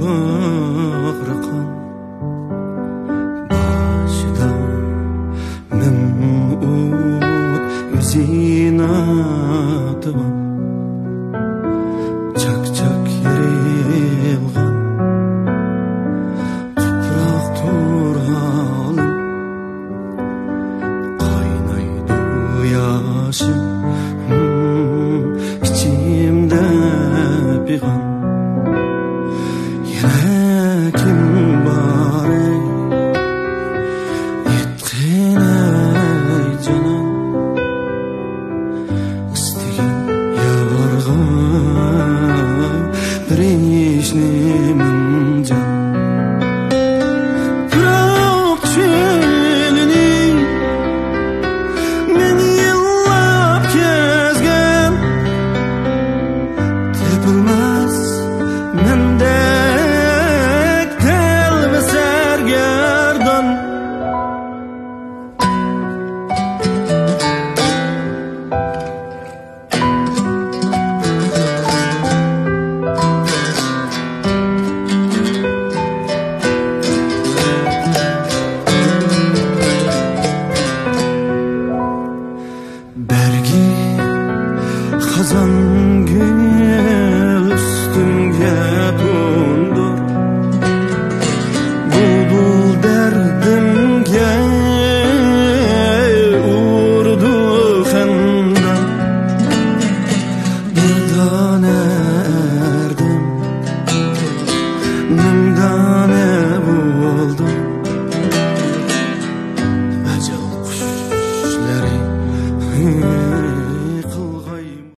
مغرقا başıda memut yüzüne tıvam Çak çak yerim gam Toprak turalım Kaynaydı yaşım. Can 선그